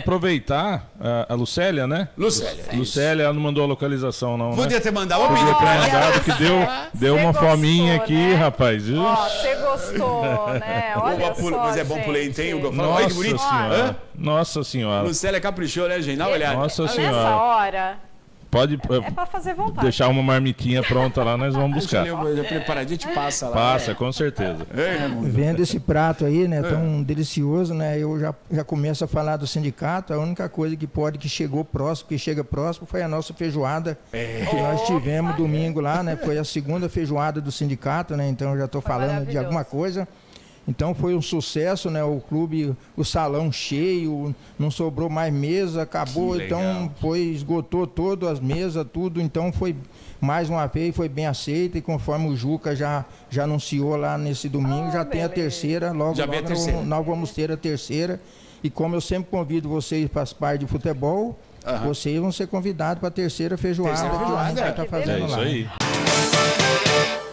Aproveitar a, a Lucélia, né? Lucélia. é Lucélia, ela não mandou a localização, não. Podia né? ter mandado. Vou pedir pra ela. que deu, deu uma gostou, fominha aqui, né? rapaz. Ó, você gostou, né? Olha só, mas é bom gente. pro leite, hein, Hugo? Fala, olha que Nossa bonito. senhora. Hã? Nossa senhora. Lucélia caprichou, né, gente? Dá uma olhada. Nossa Nessa senhora. hora, Pode é pra fazer vontade. deixar uma marmitinha pronta lá, nós vamos buscar. Eu ler, preparadinho, a gente passa lá. Passa, com certeza. Ei, Raimundo. Vendo esse prato aí, né, tão delicioso, né, eu já, já começo a falar do sindicato, a única coisa que pode, que chegou próximo, que chega próximo, foi a nossa feijoada que nós tivemos domingo lá, né, foi a segunda feijoada do sindicato, né, então eu já estou falando de alguma coisa. Então foi um sucesso, né, o clube, o salão cheio, não sobrou mais mesa, acabou, então foi, esgotou todas as mesas, tudo, então foi mais uma vez, foi bem aceito e conforme o Juca já, já anunciou lá nesse domingo, Ah, já tem a beleza. terceira, logo, Já vem a logo terceira. Nós, nós vamos ter a terceira. E como eu sempre convido vocês para as partes de futebol, Aham. vocês vão ser convidados para a terceira feijoada Terceira que a gente feijoada. vai estar fazendo É isso lá. aí.